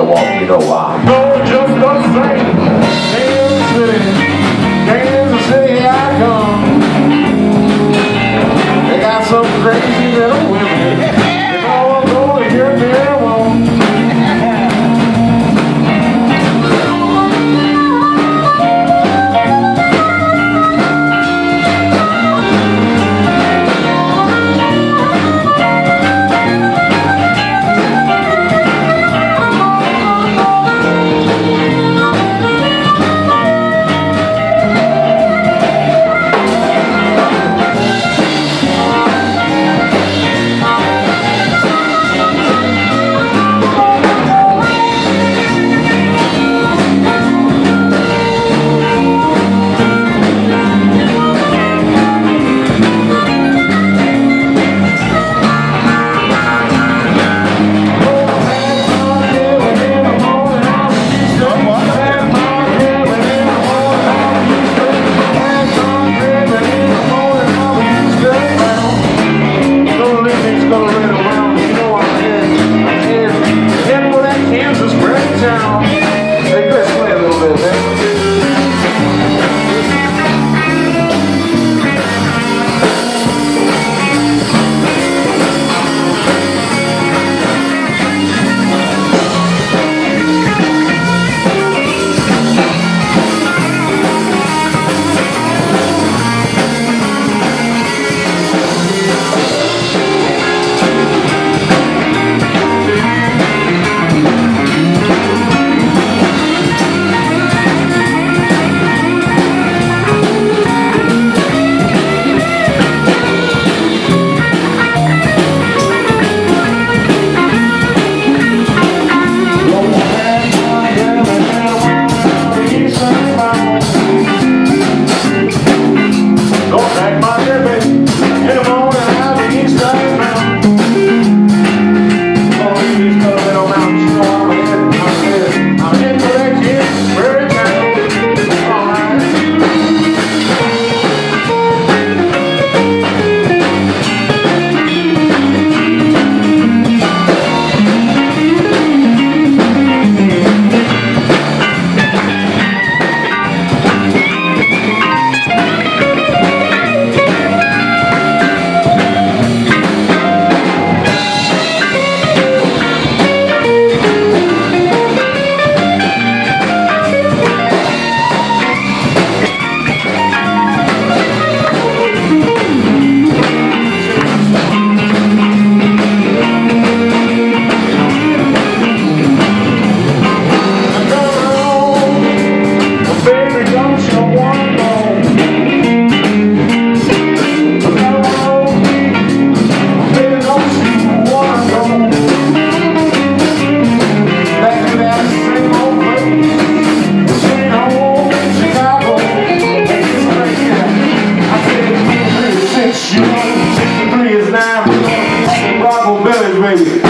To walk, you know why. Thank you.